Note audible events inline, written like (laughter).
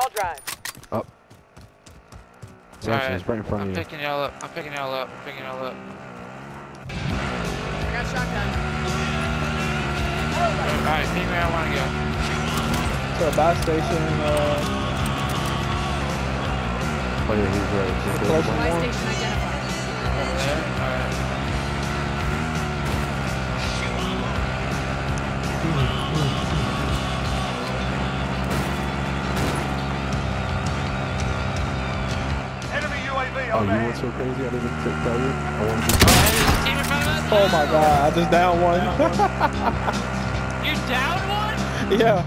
I'll drive. Up. Samson is Alright, right in front I'm of you. picking y'all up. I'm picking y'all up. I'm picking y'all up. I got shotgun. Alright, see where I wanna go. To a bus station. Uh, Oh yeah, he's right. Just Oh, you went so crazy, I didn't tell you. I wanted to Oh, team in front of us? oh my god, I just down one. (laughs) You down one? (laughs) yeah.